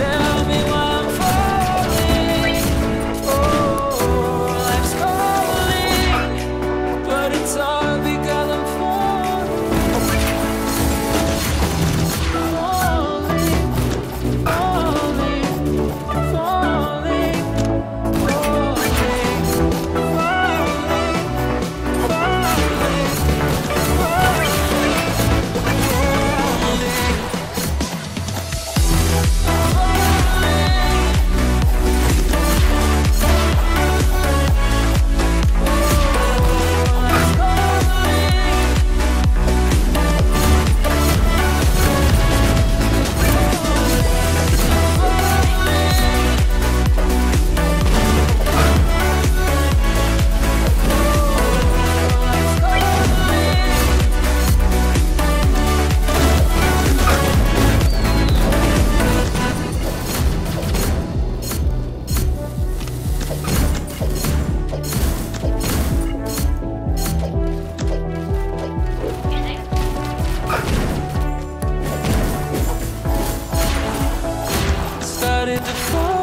Yeah. started to fall.